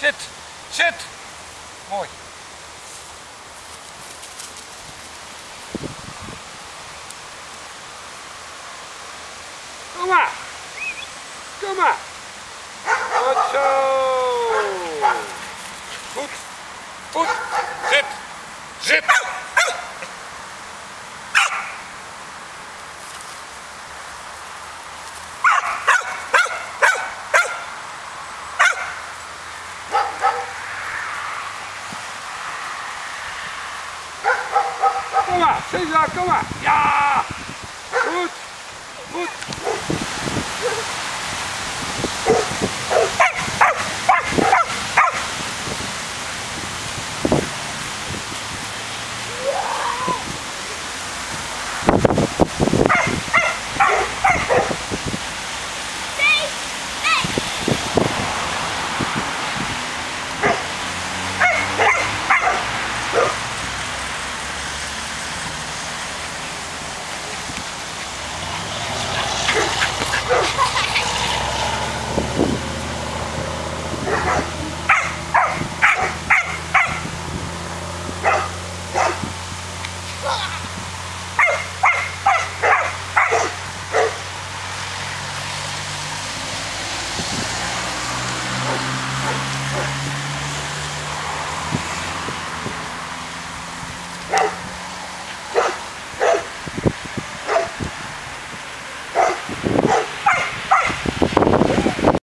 Zit. Zit. Mooi. Kom maar. Kom maar. Goed zo. Goed. Goed. Zit. Zit. Kom maar, Cesar, kom maar. Ja! Goed, goed.